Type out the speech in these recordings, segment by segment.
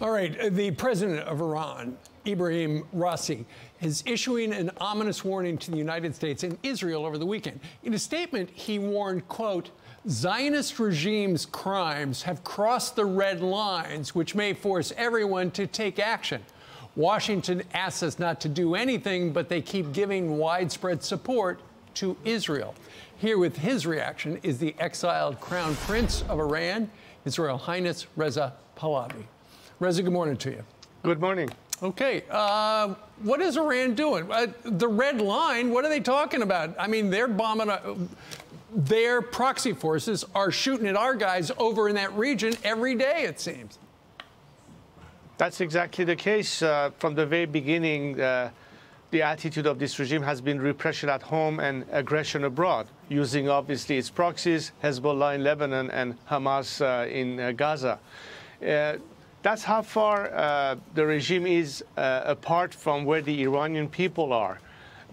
All right, uh, the president of Iran, Ibrahim Raisi, is issuing an ominous warning to the United States and Israel over the weekend. In a statement, he warned, quote, Zionist regime's crimes have crossed the red lines, which may force everyone to take action. Washington asks us not to do anything, but they keep giving widespread support to Israel. Here with his reaction is the exiled crown prince of Iran, His Royal Highness Reza Pahlavi. Reza, good morning to you. Good morning. Okay, uh, what is Iran doing? Uh, the red line, what are they talking about? I mean, they're bombing, uh, their proxy forces are shooting at our guys over in that region every day, it seems. That's exactly the case. Uh, from the very beginning, uh, the attitude of this regime has been repression at home and aggression abroad, using obviously its proxies, Hezbollah in Lebanon and Hamas uh, in Gaza that's how far uh, the regime is uh, apart from where the Iranian people are.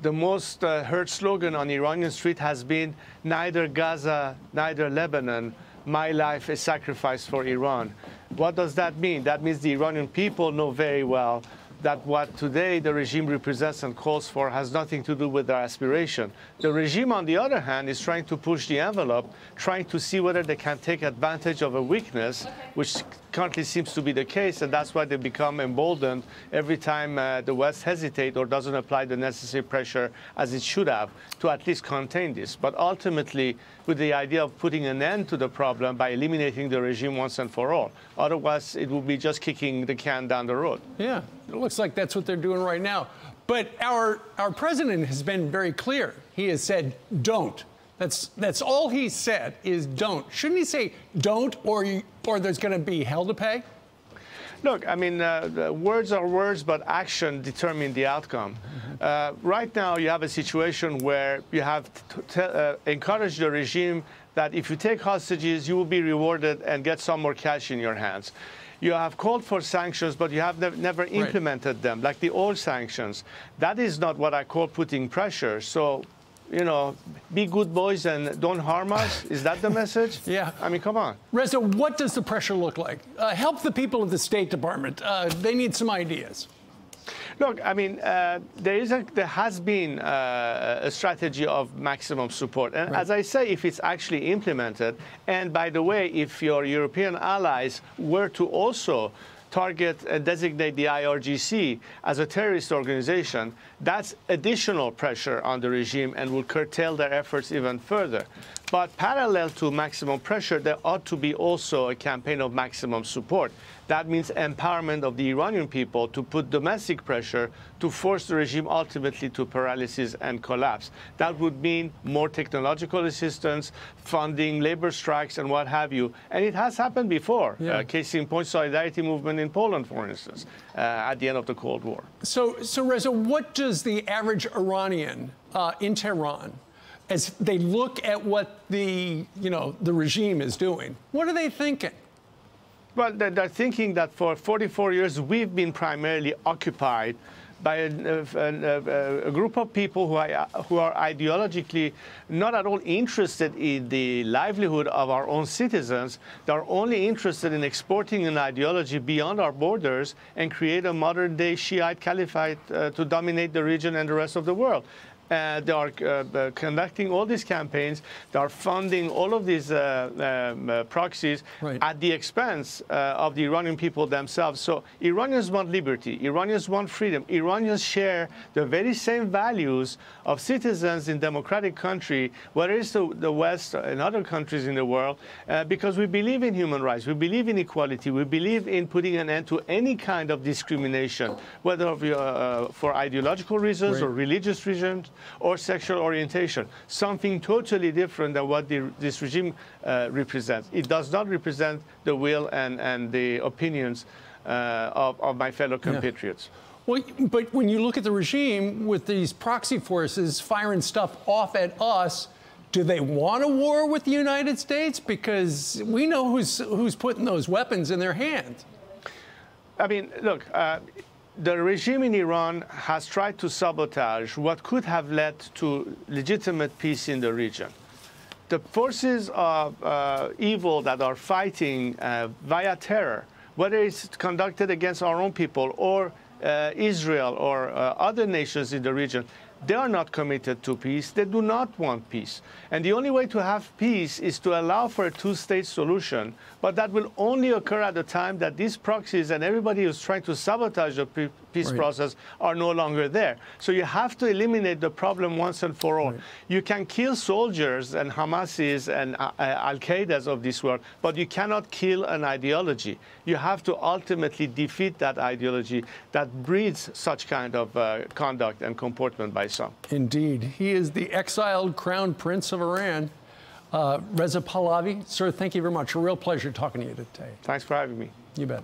The most uh, heard slogan on Iranian street has been neither Gaza, neither Lebanon, my life is sacrificed for Iran. What does that mean? That means the Iranian people know very well that what today the regime represents and calls for has nothing to do with their aspiration. The regime, on the other hand, is trying to push the envelope, trying to see whether they can take advantage of a weakness, okay. which currently seems to be the case, and that's why they become emboldened every time uh, the West hesitates or doesn't apply the necessary pressure as it should have to at least contain this. But ultimately, with the idea of putting an end to the problem by eliminating the regime once and for all. Otherwise, it would be just kicking the can down the road. Yeah it looks like that's what they're doing right now. But our, our president has been very clear. He has said, don't. That's, that's all he said is don't. Shouldn't he say don't or, you, or there's going to be hell to pay? Look, I mean, uh, words are words, but action determines the outcome. Mm-hmm. Uh, right now, you have a situation where you have uh, encouraged the regime that if you take hostages, you will be rewarded and get some more cash in your hands you have called for sanctions, but you have ne never implemented right. them, like the old sanctions. That is not what I call putting pressure. So, you know, be good boys and don't harm us. Is that the message? yeah. I mean, come on. Reza, what does the pressure look like? Uh, help the people of the State Department. Uh, they need some ideas. Look, I mean, uh, there is a, there has been uh, a strategy of maximum support, and right. as I say, if it's actually implemented, and by the way, if your European allies were to also target and designate the IRGC as a terrorist organization, that's additional pressure on the regime and will curtail their efforts even further. But parallel to maximum pressure, there ought to be also a campaign of maximum support. That means empowerment of the Iranian people to put domestic pressure to force the regime ultimately to paralysis and collapse. That would mean more technological assistance, funding, labor strikes, and what have you. And it has happened before. Yeah. Uh, case in point, solidarity movement in Poland, for instance, uh, at the end of the Cold War. So, so Reza, what does the average Iranian uh, in Tehran as they look at what the, you know, the regime is doing, what are they thinking? Well, they're thinking that for 44 years we've been primarily occupied by a, a, a, group of people who are, who are ideologically not at all interested in the livelihood of our own citizens. They're only interested in exporting an ideology beyond our borders and create a modern day Shiite caliphate uh, to dominate the region and the rest of the world. Uh, they are uh, uh, conducting all these campaigns. They are funding all of these uh, um, uh, proxies right. at the expense uh, of the Iranian people themselves. So Iranians want liberty. Iranians want freedom. Iranians share the very same values of citizens in democratic country, whether it's the, the West and other countries in the world, because we believe in human rights. We believe in equality. We believe in putting an end to any kind of discrimination, whether for ideological reasons right. or religious reasons or sexual orientation, something totally different than what the, this regime uh, represents. It does not represent the will and, and the opinions uh, of, of my fellow compatriots. Yeah. Well, but when you look at the regime with these proxy forces firing stuff off at us, do they want a war with the United States? Because we know who's, who's putting those weapons in their hands. I mean, look, uh, the regime in Iran has tried to sabotage what could have led to legitimate peace in the region. The forces of uh, evil that are fighting uh, via terror whether it's conducted against our own people or uh, Israel or uh, other nations in the region, they are not committed to peace. They do not want peace. And the only way to have peace is to allow for a two state solution. But that will only occur at the time that these proxies and everybody who's trying to sabotage the peace right. process are no longer there. So you have to eliminate the problem once and for all. Right. You can kill soldiers and Hamasis and uh, uh, Al Qaeda's of this world, but you cannot kill an ideology. You have to ultimately defeat that ideology that breeds such kind of uh, conduct and comportment by some. Indeed. He is the exiled crown prince of Iran. Uh, Reza Pahlavi, sir, thank you very much. A real pleasure talking to you today. Thanks for having me. You bet.